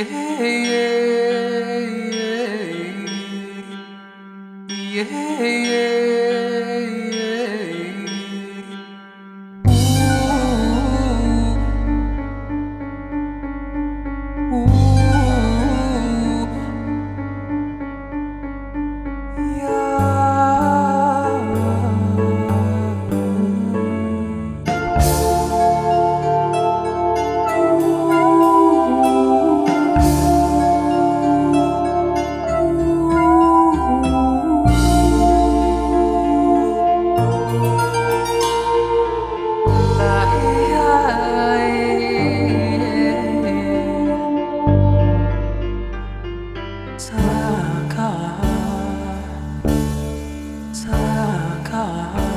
Yeah, yeah, yeah. Yeah. Ooh. Ooh. Car.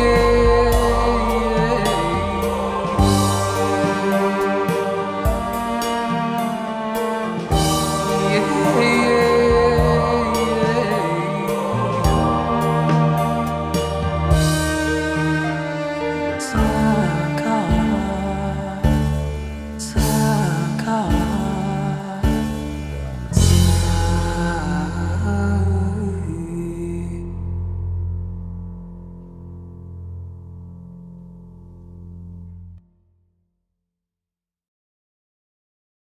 yeah